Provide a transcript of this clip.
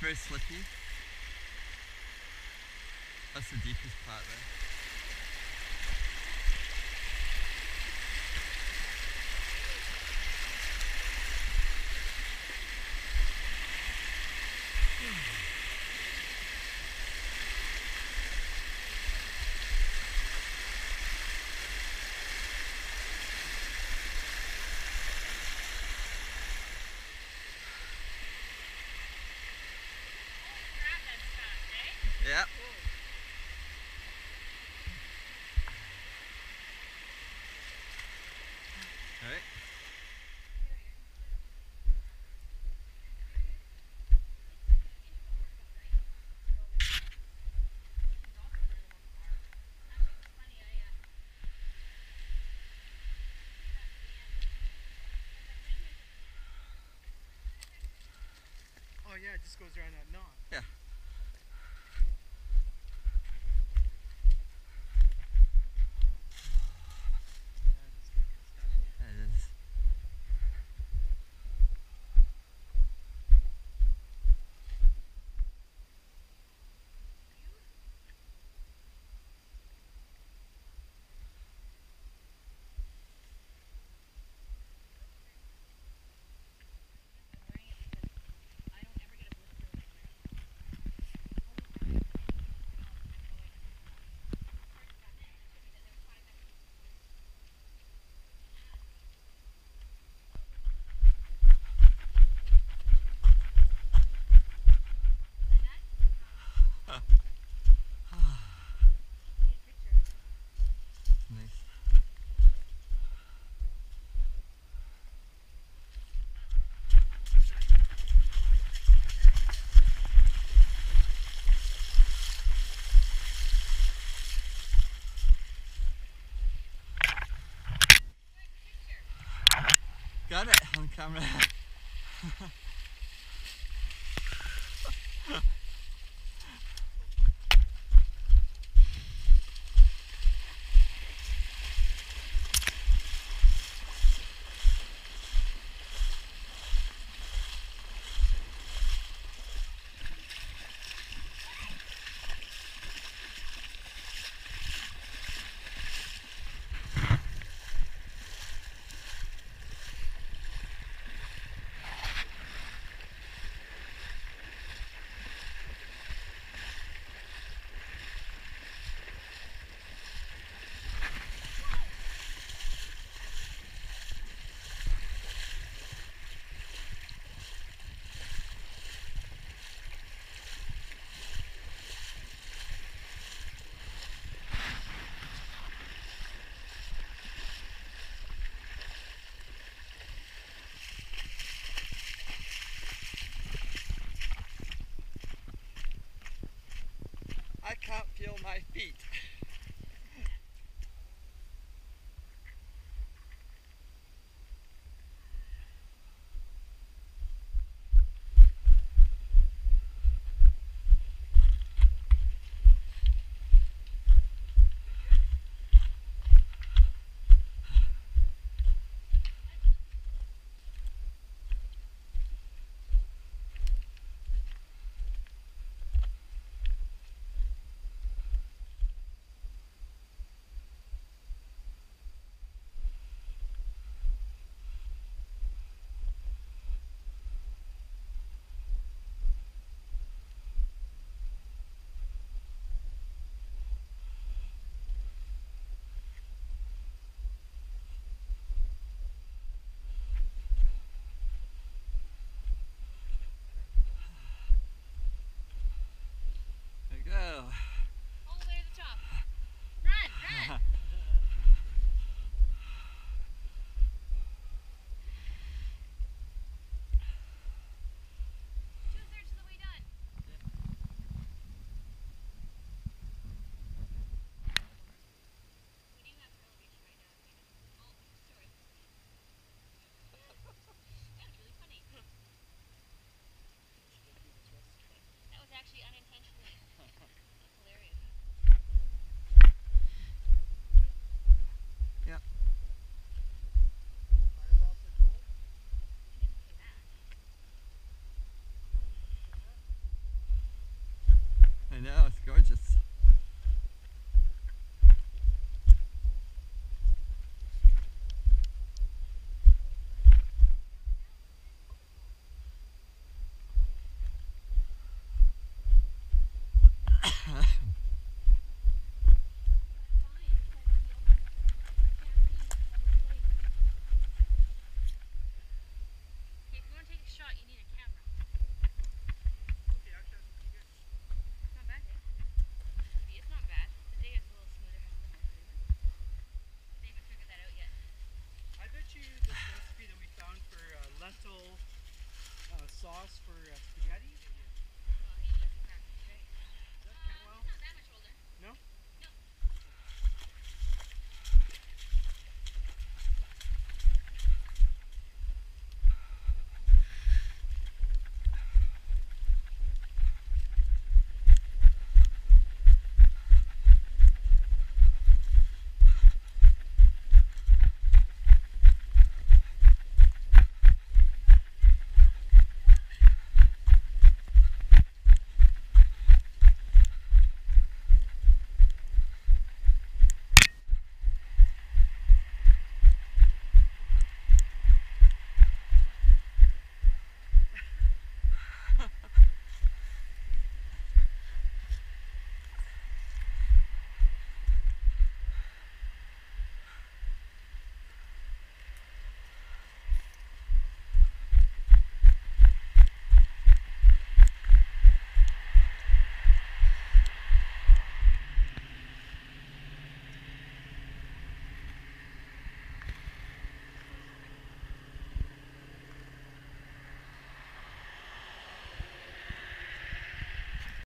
very slippy. That's the deepest part there. Yeah. Alright. Oh yeah, it just goes around that knot. Yeah. Got it on camera. I can't feel my feet. sauce for uh, spaghetti.